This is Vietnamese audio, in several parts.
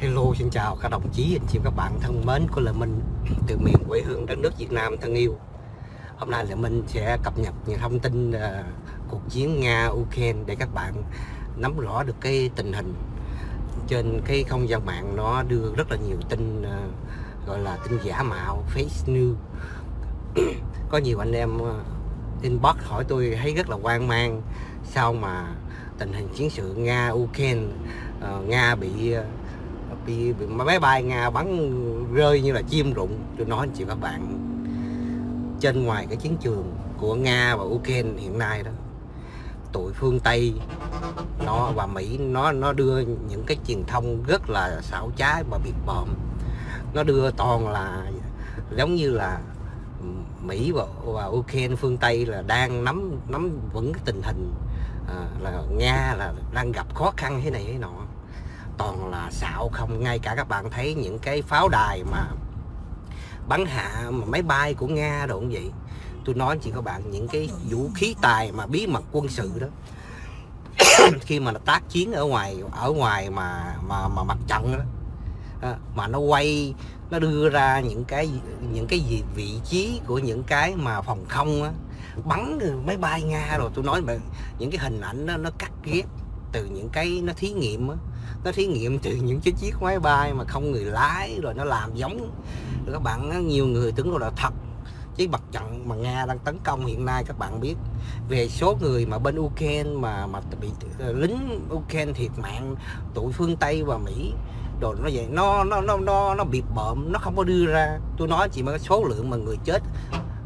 hello xin chào các đồng chí, anh chị các bạn thân mến của Lệ Minh từ miền quê hương đất nước Việt Nam thân yêu. Hôm nay Lệ Minh sẽ cập nhật những thông tin uh, cuộc chiến Nga Ukraine để các bạn nắm rõ được cái tình hình trên cái không gian mạng nó đưa rất là nhiều tin uh, gọi là tin giả mạo fake news có nhiều anh em uh, inbox hỏi tôi thấy rất là hoang mang sao mà tình hình chiến sự Nga Ukraine uh, Nga bị uh, bị, bị máy bay Nga bắn rơi như là chim rụng tôi nói anh chị các bạn trên ngoài cái chiến trường của Nga và Ukraine hiện nay đó tụi phương Tây nó và Mỹ nó nó đưa những cái truyền thông rất là xảo trái và biệt bợm. Nó đưa toàn là giống như là Mỹ và, và Ukraine phương Tây là đang nắm nắm vững cái tình hình à, là Nga là đang gặp khó khăn thế này thế nọ toàn là xạo không. Ngay cả các bạn thấy những cái pháo đài mà bắn hạ mà máy bay của Nga đồ cũng vậy. Tôi nói chị các bạn những cái vũ khí tài mà bí mật quân sự đó. Khi mà nó tác chiến ở ngoài ở ngoài mà mà mà mặt trận đó à, mà nó quay nó đưa ra những cái những cái gì vị trí của những cái mà phòng không á, bắn máy bay nga rồi. Tôi nói mà những cái hình ảnh đó nó cắt ghép từ những cái nó thí nghiệm á nó thí nghiệm từ những cái chiếc máy bay mà không người lái, rồi nó làm giống. Rồi các bạn nhiều người tưởng là thật. Chứ mặt trận mà nga đang tấn công hiện nay, các bạn biết, về số người mà bên Ukraine mà mà bị ờ, lính Ukraine thiệt mạng, tụi phương Tây và Mỹ, đồ nó vậy. Nó nó nó nó nó bị bợm, nó không có đưa ra. Tôi nói chỉ mà số lượng mà người chết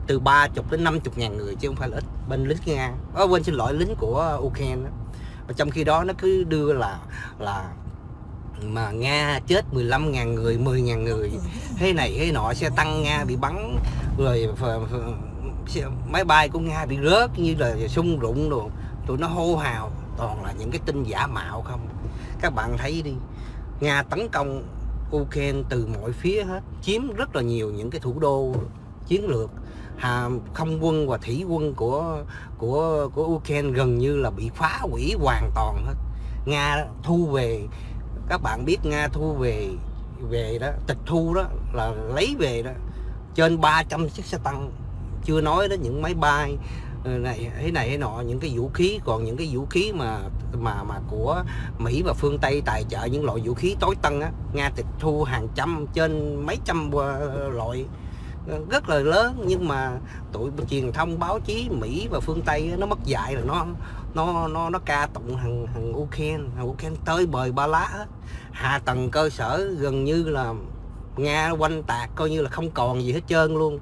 từ 30 đến 50 ngàn người, chứ không phải là ít, bên lính Nga. Ờ, Ở bên xin lỗi, lính của Ukraine và trong khi đó nó cứ đưa là là mà Nga chết 15 ngàn người 10 ngàn người. Thế này thế nọ xe tăng Nga bị bắn rồi máy bay của Nga bị rớt như là sung rụng đồ. Tụi nó hô hào toàn là những cái tin giả mạo không? Các bạn thấy đi Nga tấn công Ukraine từ mọi phía hết chiếm rất là nhiều những cái thủ đô chiến lược. Hà không quân và thủy quân của của của Ukraine gần như là bị phá hủy hoàn toàn hết. Nga thu về các bạn biết Nga thu về về đó, tịch thu đó, là lấy về đó. Trên 300 chiếc xe tăng. Chưa nói đến những máy bay ờ, này, thế này thế nọ, những cái vũ khí. Còn những cái vũ khí mà mà mà của Mỹ và phương Tây tài trợ, những loại vũ khí tối tân á. Nga tịch thu hàng trăm, trên mấy trăm ờ, loại rất là lớn, nhưng mà tụi truyền thông, báo chí Mỹ và phương Tây nó mất dạy là nó nó nó nó ca tụng thằng thằng Ukraine thằng Ukraine tới bời ba lá hết. Hạ tầng cơ sở gần như là Nga quanh tạc, coi như là không còn gì hết trơn luôn.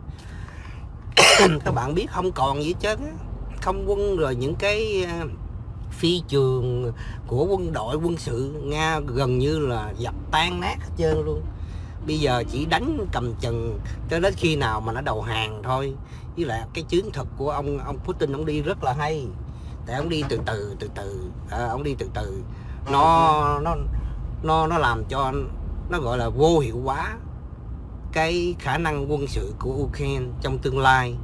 Các bạn biết không còn gì hết trơn không quân rồi những cái à, phi trường của quân đội, quân sự Nga gần như là dập tan nát hết trơn luôn bây giờ chỉ đánh cầm chừng cho đến khi nào mà nó đầu hàng thôi. Với lại cái chiến thuật của ông ông Putin ông đi rất là hay. Tại ông đi từ từ từ từ. À, ông đi từ từ. Nó nó nó nó làm cho nó gọi là vô hiệu hóa cái khả năng quân sự của Ukraine trong tương lai.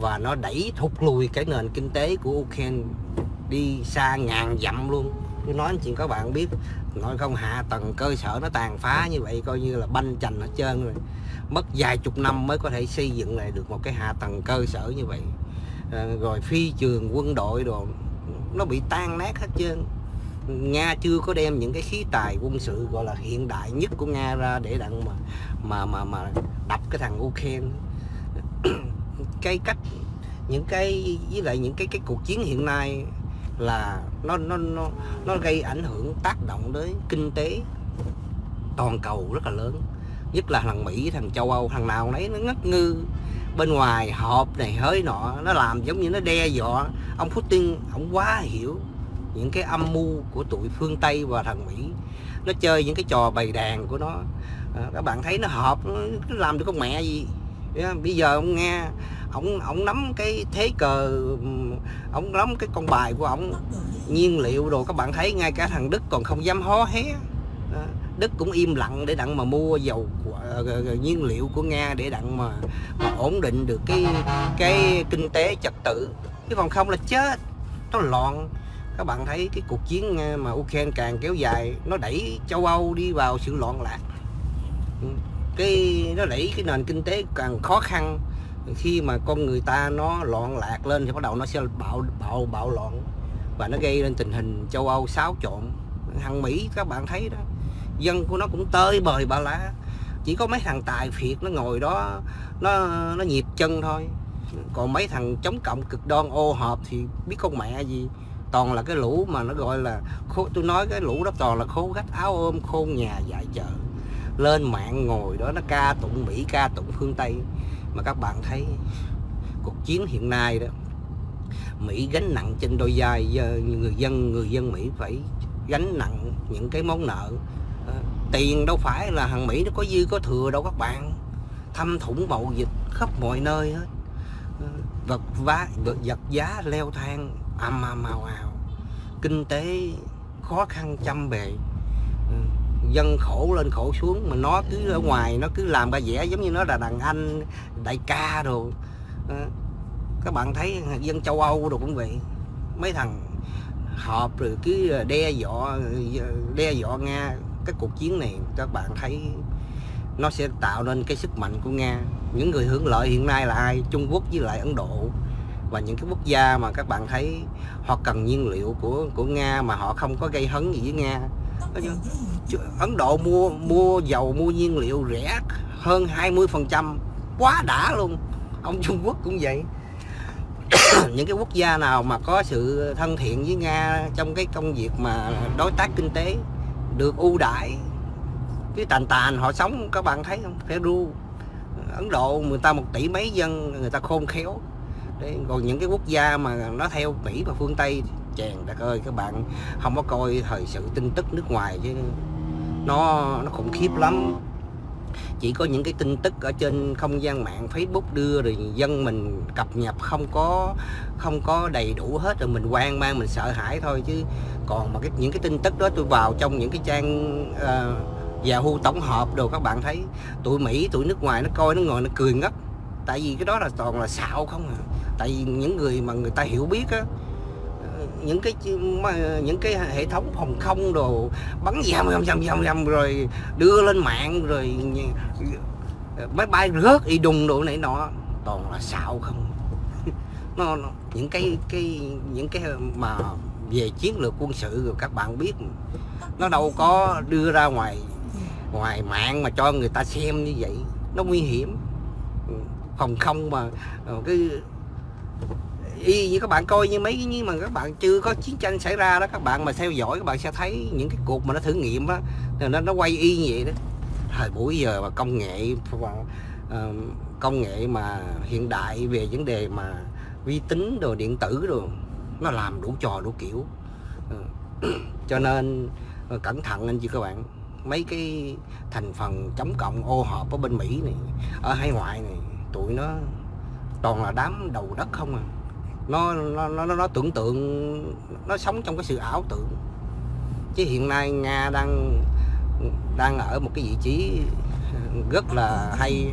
Và nó đẩy thụt lùi cái nền kinh tế của Ukraine đi xa ngàn dặm luôn tôi nói chuyện các bạn biết, nói không hạ tầng cơ sở nó tàn phá như vậy, coi như là banh chành hết trơn rồi. Mất vài chục năm mới có thể xây dựng lại được một cái hạ tầng cơ sở như vậy. Ờ, rồi phi trường, quân đội đồ, nó bị tan nát hết trơn. Nga chưa có đem những cái khí tài quân sự gọi là hiện đại nhất của Nga ra để đặng mà mà mà mà đập cái thằng Ukraine. Cái cách, những cái, với lại những cái cái cuộc chiến hiện nay là nó nó nó nó gây ảnh hưởng tác động tới kinh tế toàn cầu rất là lớn. Nhất là thằng Mỹ thằng châu Âu thằng nào nấy nó ngất ngư. Bên ngoài họp này hới nọ nó làm giống như nó đe dọa. Ông Putin ông quá hiểu những cái âm mưu của tụi phương Tây và thằng Mỹ. Nó chơi những cái trò bày đàn của nó. À, các bạn thấy nó họp nó làm được con mẹ gì? Bây giờ ông nghe ông ông nắm cái thế cờ ông nắm cái con bài của ông nhiên liệu đồ các bạn thấy ngay cả thằng Đức còn không dám hó hé. Đức cũng im lặng để đặng mà mua dầu uh, nhiên liệu của Nga để đặng mà mà ổn định được cái cái kinh tế trật tự. Chứ còn không là chết nó loạn. Các bạn thấy cái cuộc chiến ờ, mà Ukraine càng kéo dài nó đẩy châu Âu đi vào sự loạn lạc. Ừ, cái nó đẩy cái nền kinh tế càng khó khăn khi mà con người ta nó loạn lạc lên thì bắt đầu nó sẽ bạo bạo bạo loạn. Và nó gây lên tình hình châu Âu xáo trộn. Thằng Mỹ các bạn thấy đó. Dân của nó cũng tơi bời bà lá. Chỉ có mấy thằng tài phiệt nó ngồi đó nó nó nhịp chân thôi. Còn mấy thằng chống cộng cực đoan ô hợp thì biết con mẹ gì. Toàn là cái lũ mà nó gọi là khô, tôi nói cái lũ đó toàn là khô gách áo ôm khôn nhà dạy chợ. Lên mạng ngồi đó nó ca tụng Mỹ ca tụng phương Tây mà các bạn thấy, cuộc chiến hiện nay đó, Mỹ gánh nặng trên đôi vai người dân người dân Mỹ phải gánh nặng những cái món nợ. Ờ, tiền đâu phải là hàng Mỹ nó có dư có thừa đâu các bạn. Thâm thủng mậu dịch khắp mọi nơi hết. Ờ, vật vá, vật giá leo thang, ầm ầm, ào ào. Kinh tế khó khăn trăm bề. Ờ, dân khổ lên khổ xuống mà nó cứ ở ngoài nó cứ làm ra vẻ giống như nó là đàn anh đại ca rồi à, ờ, các bạn thấy dân châu Âu rồi cũng vậy. Mấy thằng họp rồi cứ ờ, đe dọa ờ, đe dọa Nga. Cái cuộc chiến này các bạn thấy nó sẽ tạo nên cái sức mạnh của Nga. Những người hưởng lợi hiện nay là ai? Trung Quốc với lại Ấn Độ. Và những cái quốc gia mà các bạn thấy họ cần nhiên liệu của của Nga mà họ không có gây hấn gì với Nga. Ấn Độ mua mua dầu mua nhiên liệu rẻ hơn 20% quá đã luôn. Ông Trung Quốc cũng vậy. Những cái quốc gia nào mà có sự thân thiện với Nga trong cái công việc mà đối tác kinh tế được ưu đãi cái tàn tàn họ sống các bạn thấy không? Peru Ấn Độ người ta một tỷ mấy dân người ta khôn khéo. Đấy, còn những cái quốc gia mà nó theo Mỹ và phương Tây chèn đất ơi các bạn. Không có coi thời sự tin tức nước ngoài chứ. Nó nó khủng khiếp lắm. Chỉ có những cái tin tức ở trên không gian mạng Facebook đưa rồi dân mình cập nhật không có không có đầy đủ hết rồi mình quan mang mình sợ hãi thôi chứ. Còn mà cái những cái tin tức đó tôi vào trong những cái trang uh, Yahoo tổng hợp đồ các bạn thấy. Tụi Mỹ tụi nước ngoài nó coi nó ngồi nó cười ngất. Tại vì cái đó là toàn là xạo không à. Tại vì những người mà người ta hiểu biết á những cái những cái hệ thống phòng không đồ bắn dầm dầm dầm dầm dầm rồi đưa lên mạng rồi máy bay rớt y đùng đồ này nọ. Toàn là xạo không. Nó, nó những cái cái những cái mà về chiến lược quân sự rồi các bạn biết nó đâu có đưa ra ngoài ngoài mạng mà cho người ta xem như vậy. Nó nguy hiểm. Ừ, phòng không mà ờ, cái y như các bạn coi như mấy như mà các bạn chưa có chiến tranh xảy ra đó các bạn mà theo dõi các bạn sẽ thấy những cái cuộc mà nó thử nghiệm đó nó nó quay y như vậy đó. Thời buổi giờ mà công nghệ uh, công nghệ mà hiện đại về vấn đề mà vi tính đồ điện tử rồi nó làm đủ trò đủ kiểu. Ờ, cho nên ờ, cẩn thận anh chị các bạn mấy cái thành phần chống cộng ô hợp ở bên Mỹ này ở hải ngoại này tụi nó toàn là đám đầu đất không à nó nó nó nó tưởng tượng nó sống trong cái sự ảo tưởng. Chứ hiện nay nga đang đang ở một cái vị trí rất là hay.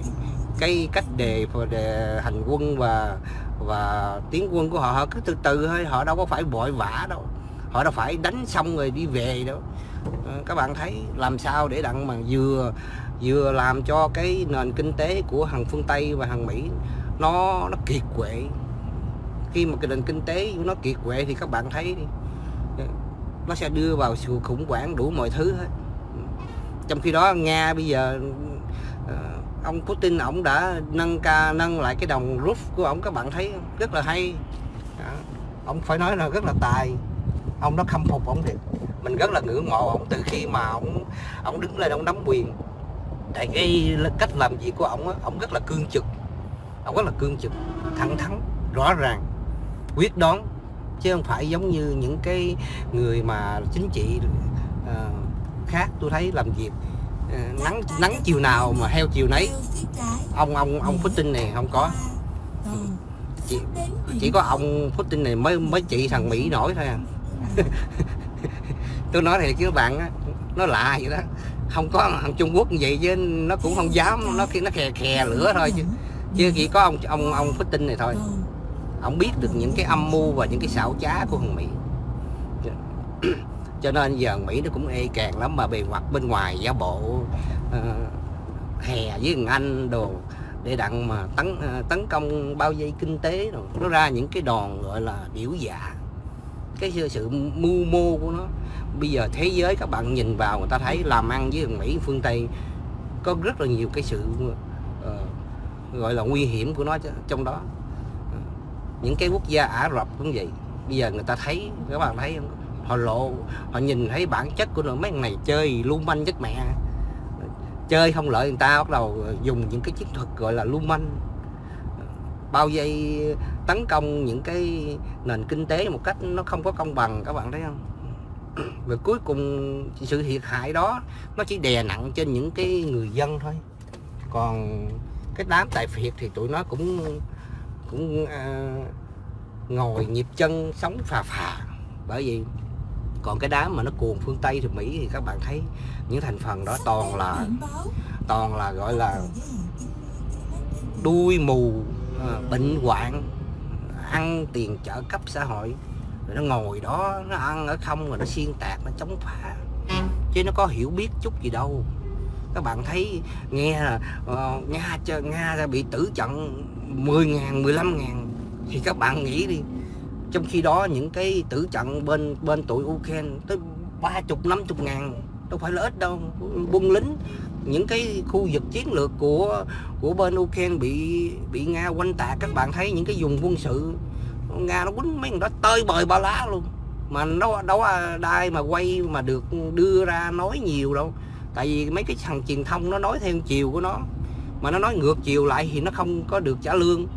Cái cách đề đề hành quân và và tiến quân của họ, họ cứ từ từ thôi họ đâu có phải vội vã đâu. Họ đâu phải đánh xong rồi đi về đâu. Ờ, các bạn thấy làm sao để đặng mà vừa vừa làm cho cái nền kinh tế của hàng phương tây và hàng mỹ nó nó kiệt quệ khi mà cái nền kinh tế của nó kiệt quệ thì các bạn thấy đi. Nó sẽ đưa vào sự khủng hoảng đủ mọi thứ hết. Trong khi đó, nga bây giờ ờ, ông Putin ổng đã nâng ca, nâng lại cái đồng rút của ổng, các bạn thấy rất là hay. Ông phải nói là rất là tài. Ông nó khâm phục ổng thiệt. mình rất là ngưỡng mộ ổng từ khi mà ổng ổng đứng lên, ổng nắm quyền. Tại cái cách làm việc của ổng ổng rất là cương trực. Ổng rất là cương trực, thẳng thắn, rõ ràng quyết đoán chứ không phải giống như những cái người mà chính trị uh, khác tôi thấy làm việc uh, nắng nắng chiều nào mà heo chiều nấy. ông ông ông Putin này không có. Chỉ, chỉ có ông Putin này mới mới trị thằng Mỹ nổi thôi à. Tôi nói thì chứ bạn á nó lạ vậy đó. Không có thằng Trung Quốc như vậy chứ nó cũng không dám nó khi nó khè khè lửa thôi chứ. chứ chỉ có ông ông ông Putin này thôi ông biết được những cái âm mưu và những cái xảo trá của thằng Mỹ. Cho nên giờ Mỹ nó cũng e càng lắm mà bề mặt bên ngoài giả bộ uh, hè với thằng anh đồ để đặng mà tấn uh, tấn công bao vây kinh tế rồi nó ra những cái đòn gọi là biểu dạ. Cái sự, sự mưu mô của nó. Bây giờ thế giới các bạn nhìn vào người ta thấy làm ăn với thằng Mỹ phương Tây có rất là nhiều cái sự uh, gọi là nguy hiểm của nó trong đó những cái quốc gia Ả Rập cũng vậy. Bây giờ người ta thấy, các bạn thấy không? Họ lộ, họ nhìn thấy bản chất của mấy thằng này chơi lưu manh chất mẹ. Chơi không lợi người ta, bắt đầu dùng những cái chiến thuật gọi là lưu manh. Bao vây tấn công những cái nền kinh tế một cách nó không có công bằng, các bạn thấy không? Và cuối cùng, sự thiệt hại đó, nó chỉ đè nặng trên những cái người dân thôi. Còn cái đám tài phiệt thì tụi nó cũng cũng à, ngồi nhịp chân sống phà phà. Bởi vì còn cái đám mà nó cuồng phương Tây thì Mỹ thì các bạn thấy những thành phần đó toàn là toàn là gọi là đuôi mù à, bệnh hoạn ăn tiền trợ cấp xã hội. Rồi nó ngồi đó nó ăn ở không rồi nó xuyên tạc nó chống phá. Chứ nó có hiểu biết chút gì đâu. Các bạn thấy nghe là uh, nga nga bị tử trận 10 ngàn 15 ngàn thì các bạn nghĩ đi. Trong khi đó những cái tử trận bên bên tụi Ukraine tới ba chục, năm chục ngàn, đâu phải là ít đâu quân lính. Những cái khu vực chiến lược của của bên Ukraine bị bị Nga quanh tạc, các bạn thấy những cái vùng quân sự, Nga nó quýnh mấy người đó tơi bời ba lá luôn. Mà nó đâu đai mà quay mà được đưa ra nói nhiều đâu. Tại vì mấy cái thằng truyền thông nó nói theo chiều của nó mà nó nói ngược chiều lại thì nó không có được trả lương.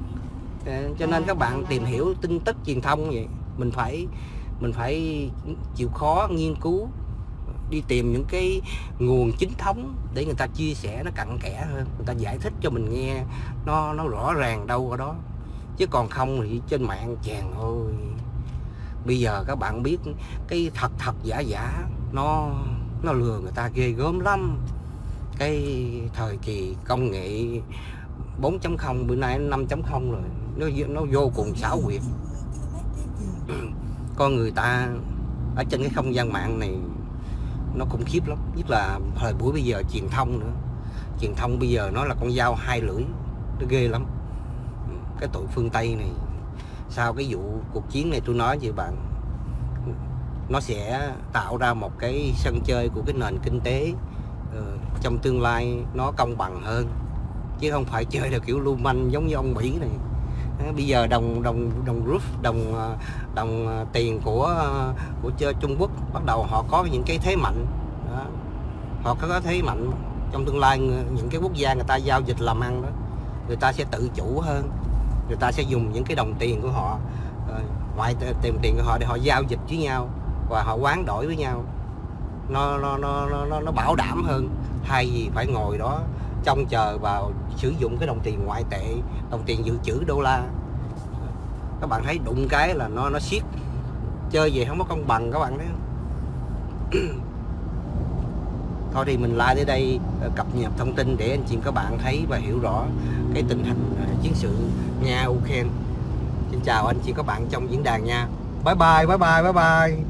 Ờ, cho nên các bạn tìm hiểu tin tức truyền thông vậy mình phải mình phải chịu khó nghiên cứu đi tìm những cái nguồn chính thống để người ta chia sẻ nó cặn kẽ hơn người ta giải thích cho mình nghe nó nó rõ ràng đâu ở đó. Chứ còn không thì trên mạng chàng ơi bây giờ các bạn biết cái thật thật giả giả nó nó lừa người ta ghê gớm lắm cái thời kỳ công nghệ 4.0 bữa nay 5.0 rồi. Nó nó vô cùng xảo quyệt. Con người ta ở trên cái không gian mạng này nó khủng khiếp lắm. Nhất là thời buổi bây giờ truyền thông nữa. Truyền thông bây giờ nó là con dao hai lưỡi nó ghê lắm. Cái tội phương tây này sau cái vụ cuộc chiến này tôi nói với bạn nó sẽ tạo ra một cái sân chơi của cái nền kinh tế Ờ, trong tương lai nó công bằng hơn, chứ không phải chơi theo kiểu lưu manh giống như ông Mỹ này. Ờ, bây giờ đồng đồng đồng rút đồng ờ, đồng tiền của của chơi Trung Quốc, bắt đầu họ có những cái thế mạnh. Đó. họ có thế mạnh, trong tương lai những cái quốc gia người ta giao dịch làm ăn đó, người ta sẽ tự chủ hơn, người ta sẽ dùng những cái đồng tiền của họ ngoại tiền tiền của họ để họ giao dịch với nhau và họ quán đổi với nhau nó nó nó nó nó bảo đảm hơn. Thay vì phải ngồi đó trông chờ vào sử dụng cái đồng tiền ngoại tệ, đồng tiền dự trữ đô la. Các bạn thấy đụng cái là nó nó siết. Chơi gì không có công bằng các bạn thấy không? Thôi thì mình like tới đây ờ, cập nhật thông tin để anh chị các bạn thấy và hiểu rõ cái tình hình ờ, chiến sự nga ukraine xin chào anh chị các bạn trong diễn đàn nha. Bye bye bye bye bye bye.